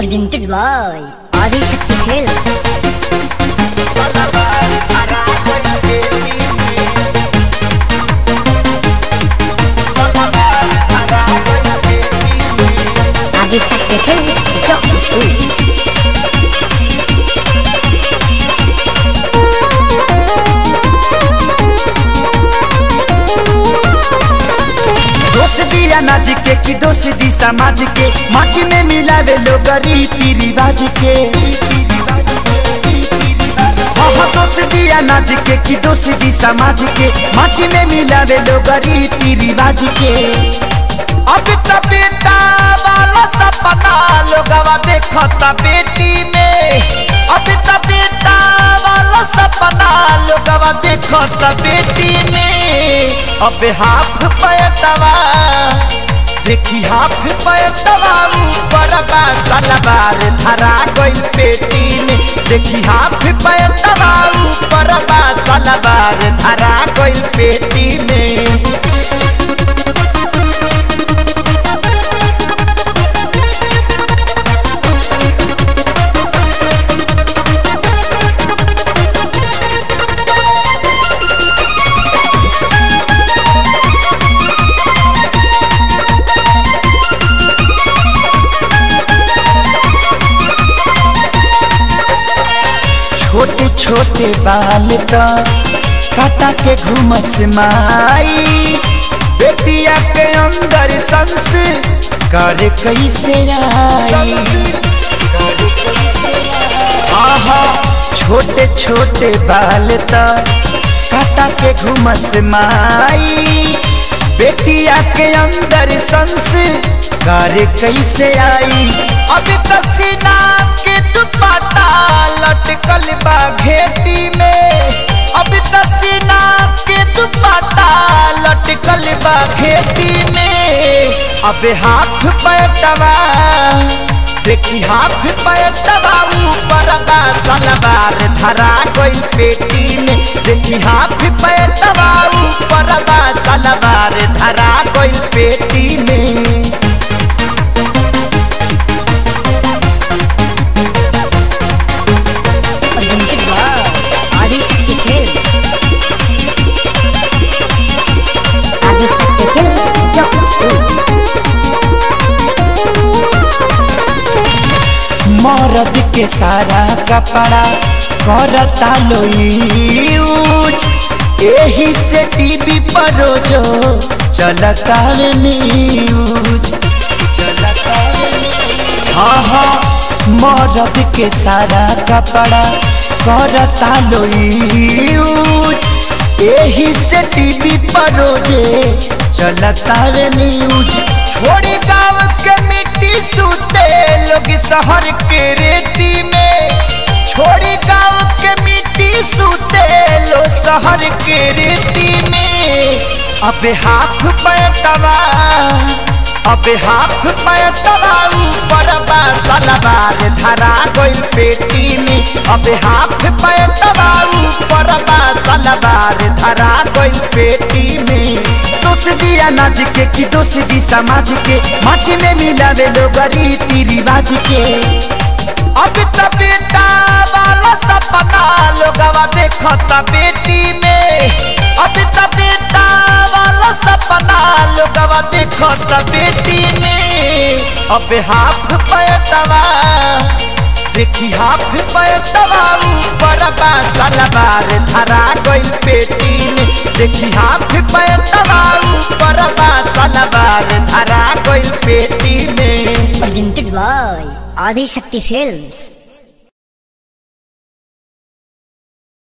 presented by Adi Shakti Films. Adi Shakti Films. दिया नाज के कि दोष दी समाज के। माटी में मिलावे लोग रीति रिवाज के। दोष दिया नाज के कि दोष दी समाज के। माटी में मिलावे लोग रीति रिवाज के। अब तो बेटा वाला सपना लोगवा देखता बेटी में। अब तो बेटा वाला सपना लोगवा देखता बेटी में। अब हाफ़ पैटवा देखी हाथ पैटवा ऊपर बा सलवार धरा गई पेटी में। देखी हाथ पैटवा ऊपर बा सलवार धरा गई पेटी छोटे बाल तो काटा के घुमस माई। बेटिया के अंदर संस कर कैसे आई। आहा, छोटे छोटे बाल तो काटा के घुमस माई। बेटिया के अंदर संस कर कैसे आई। अभी तसीना के दुपट्टा बा खेती में। अब हाथ पैटवा देखी हाथ पैटवा ऊपर बा सलवार धरा गई पेटी में। देखी हाथ पैटवा ऊपर बा सलवार धरा गई पेटी में। के सारा कपड़ा करता लो यूज़ यही से टीवी पर रोजो चलता न्यूज़। हाँ हाँ मरद के सारा कपड़ा करता लो यूज़ एही से टीवी पर रोज़े, चलता रे न्यूज़। छोड़ी गाँव के मिट्टी सूते, लोग शहर के रेती में। छोड़ी गाँव के मिट्टी सूते लो शहर के रेती में। अबे हाथ पर पैटवा अबे हाथ पैटवा ऊपर बा सलवार धरा गई पेटी में। अबे हाथ पैटवा ऊपर बा सलवार धरा गई पेटी में। दोष दिया नाच के कि दोष दी समाज के माटी में मिलावे लोग रीति रिवाज के। अब तो बेटा वाला सपना लोगवा देखता बेटी में। अब तो बेटा वाला सपना लोगवा देखता बेटी में अब हाथ पैटवा देखी हाथ पैटवा ऊपर सलवार धरा गई पेटी में देखी हाथ पैटवा ऊपर सलवार धरा गई पेटी में presented by Adi Shakti Films.